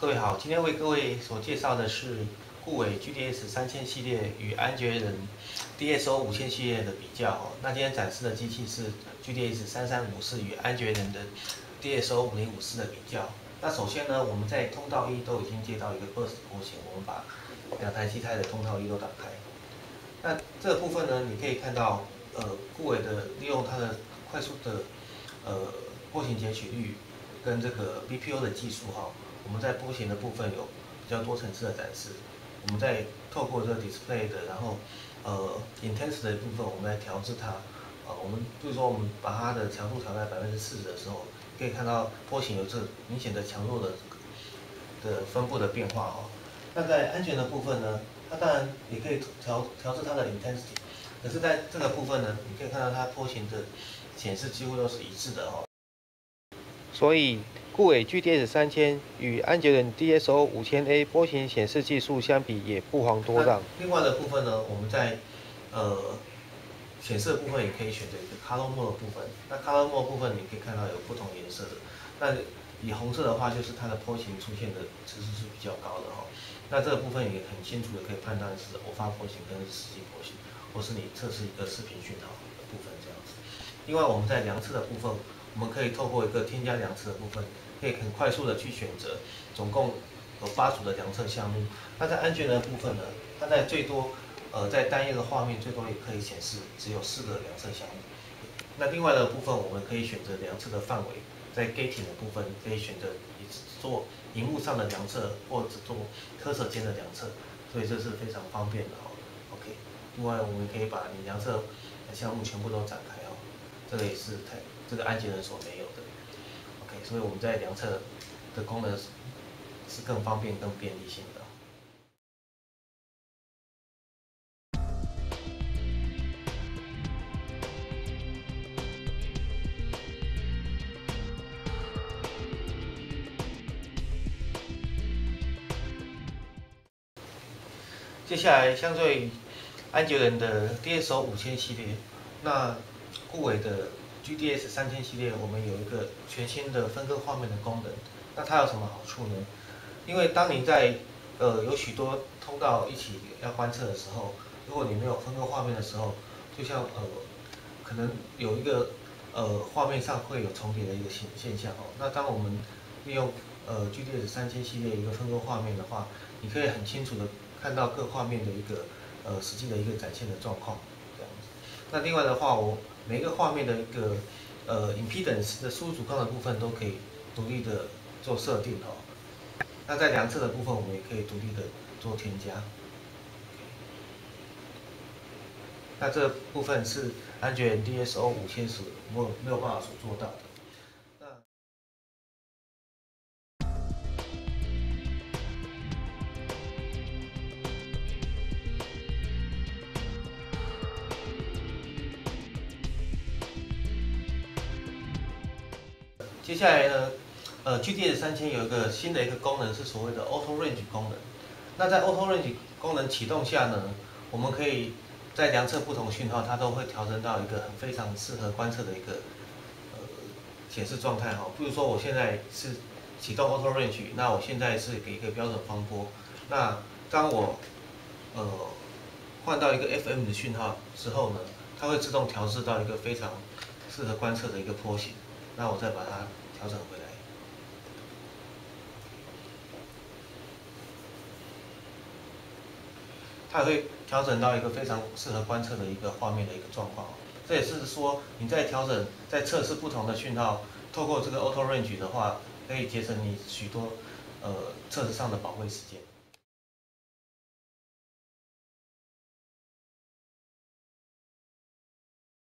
各位好，今天为各位所介绍的是顾伟 GDS 三千系列与安捷人 DSO 五千系列的比较。那今天展示的机器是 GDS 三三五四与安捷人的 DSO 五零五四的比较。那首先呢，我们在通道一都已经接到一个 burst 模型，我们把两台机台的通道一都打开。那这部分呢，你可以看到，呃，顾伟的利用它的快速的呃波形截取率跟这个 BPO 的技术哈。我们在波形的部分有比较多层次的展示，我们在透过这个 display 的，然后呃 intensity 的部分，我们来调制它。呃，我们比如说我们把它的强度调在百分之四十的时候，可以看到波形有这明显的强弱的的分布的变化哦。那在安全的部分呢，它当然也可以调调制它的 intensity，可是在这个部分呢，你可以看到它波形的显示几乎都是一致的哦。所以。固伟 GDS 三千与安捷伦 DSO 五千 A 波形显示技术相比也不遑多让。另外的部分呢，我们在呃显示的部分也可以选择一个 Color Mode 部分。那 Color Mode 部分你可以看到有不同颜色的。那以红色的话，就是它的波形出现的次数是比较高的哈。那这个部分也很清楚的可以判断是偶发波形跟实际波形，或是你测试一个视频讯号的部分这样子。另外我们在量测的部分，我们可以透过一个添加量测的部分。可以很快速的去选择，总共有八组的量测项目。那在安全的部分呢，它在最多，呃，在单一的画面最多也可以显示只有四个量测项目。那另外的部分，我们可以选择量测的范围，在 gating 的部分可以选择做荧幕上的量测，或者做特色间的量测，所以这是非常方便的哦。OK，另外我们可以把你量测项目全部都展开哦，这个也是太这个安全人所没有的，OK，。所以我们在量测的功能是更方便、更便利性的。接下来，相对安杰人的 DSO 五千系列，那固伟的。GDS 三千系列，我们有一个全新的分割画面的功能。那它有什么好处呢？因为当你在呃有许多通道一起要观测的时候，如果你没有分割画面的时候，就像呃可能有一个呃画面上会有重叠的一个现现象哦。那当我们利用呃 GDS 三千系列一个分割画面的话，你可以很清楚的看到各画面的一个呃实际的一个展现的状况这样子。那另外的话，我每个画面的一个呃，impedance 的输入阻抗的部分都可以独立的做设定哦。那在量测的部分，我们也可以独立的做添加。那这部分是安全 DSO 五千十没有没有办法所做到的。接下来呢，呃，GDS 三千有一个新的一个功能是所谓的 Auto Range 功能。那在 Auto Range 功能启动下呢，我们可以在量测不同讯号，它都会调整到一个很非常适合观测的一个呃显示状态哈。比如说我现在是启动 Auto Range，那我现在是给一个标准方波。那当我呃换到一个 FM 的讯号之后呢，它会自动调试到一个非常适合观测的一个波形。那我再把它调整回来，它会调整到一个非常适合观测的一个画面的一个状况。这也是说，你在调整、在测试不同的讯号，透过这个 Auto Range 的话，可以节省你许多呃测试上的宝贵时间。